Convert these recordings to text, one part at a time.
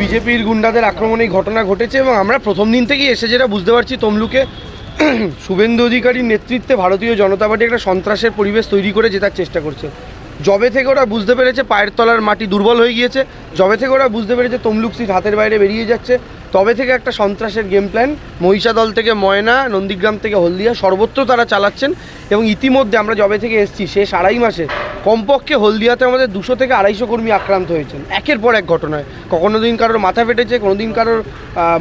বিজেপির গুন্ডাদের আক্রমণে ঘটনা ঘটেছে এবং আমরা প্রথম দিন থেকেই এসে যেটা বুঝতে পারছি, তমলুকে শুভেন্দু অধিকারীর নেতৃত্বে ভারতীয় জনতা পার্টি একটা সন্ত্রাসের পরিবেশ তৈরি করে জেতার চেষ্টা করছে। জবে থেকে ওরা বুঝতে পেরেছে পায়ের তলার মাটি দুর্বল হয়ে গিয়েছে জবে থেকে ওরা বুঝতে পেরেছে তমলুক সিট হাতের বাইরে বেরিয়ে যাচ্ছে, তবে থেকে একটা সন্ত্রাসের গেম প্ল্যান মহিষাদল থেকে ময়না, নন্দীগ্রাম থেকে হলদিয়া সর্বত্র তারা চালাচ্ছেন এবং ইতিমধ্যে আমরা জবে থেকে এসেছি, শেষ আড়াই মাসে কমপক্ষে হলদিয়াতে আমাদের দুশো থেকে আড়াইশো কর্মী আক্রান্ত হয়েছেন। একের পর এক ঘটনায়। কখনো দিন কারোর মাথা ফেটেছে, কোনো দিন কারোর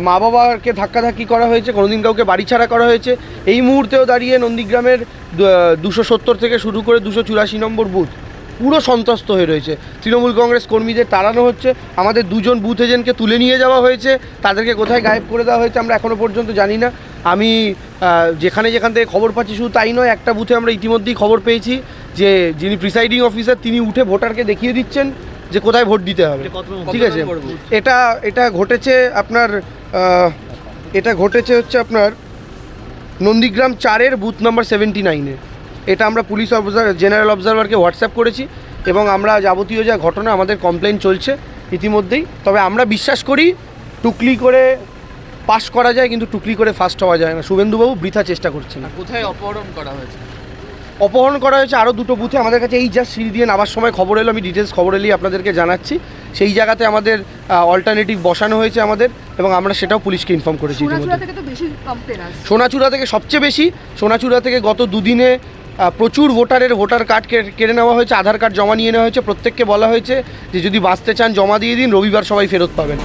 মা বাবাকে ধাক্কাধাক্কি করা হয়েছে, কোনো দিন কাউকে বাড়ি ছাড়া করা হয়েছে। এই মুহূর্তেও দাঁড়িয়ে নন্দীগ্রামের দুশো সত্তর থেকে শুরু করে দুশো চুরাশি নম্বর বুথ পুরো সন্ত্রস্ত হয়ে রয়েছে। তৃণমূল কংগ্রেস কর্মীদের তাড়ানো হচ্ছে। আমাদের দুজন বুথ এজেন্টকে তুলে নিয়ে যাওয়া হয়েছে। তাদেরকে কোথায় গায়েব করে দেওয়া হয়েছে আমরা এখনও পর্যন্ত জানি না। আমি যেখানে যেখান থেকে খবর পাচ্ছি শুধু তাই নয়, একটা বুথে আমরা ইতিমধ্যেই খবর পেয়েছি। যে যিনি প্রিসাইডিং অফিসার তিনি উঠে ভোটারকে দেখিয়ে দিচ্ছেন যে কোথায় ভোট দিতে হবে। ঠিক আছে? এটা এটা ঘটেছে আপনার এটা ঘটেছে হচ্ছে আপনার নন্দীগ্রাম চারের বুথ নাম্বার সেভেন্টি নাইনে এটা আমরা পুলিশ অবজার জেনারেল অবজারভারকে হোয়াটসঅ্যাপ করেছি এবং আমরা যাবতীয় যা ঘটনা আমাদের কমপ্লেন চলছে ইতিমধ্যেই। তবে আমরা বিশ্বাস করি টুকলি করে পাস করা যায় কিন্তু টুকলি করে ফার্স্ট হওয়া যায় না। শুভেন্দুবাবু বৃথা চেষ্টা করছেন। কোথায় অপহরণ করা হয়েছে? অপহরণ করা হয়েছে আরও দুটো বুথে। আমাদের কাছে এই জাস্ট সিঁড়ি দিয়ে নামার সময় খবর এলো আমি ডিটেলস খবর এলেই আপনাদেরকে জানাচ্ছি। সেই জায়গাতে আমাদের অল্টারনেটিভ বসানো হয়েছে আমাদের এবং আমরা সেটাও পুলিশকে ইনফর্ম করেছি সোনাচুরা থেকে সবচেয়ে বেশি সোনাচূড়া থেকে গত দুদিনে প্রচুর ভোটারের ভোটার কার্ড কেড়ে নেওয়া হয়েছে আধার কার্ড জমা নিয়ে নেওয়া হয়েছে। প্রত্যেককে বলা হয়েছে যে যদি বাঁচতে চান জমা দিয়ে দিন রবিবার সবাই ফেরত পাবেন।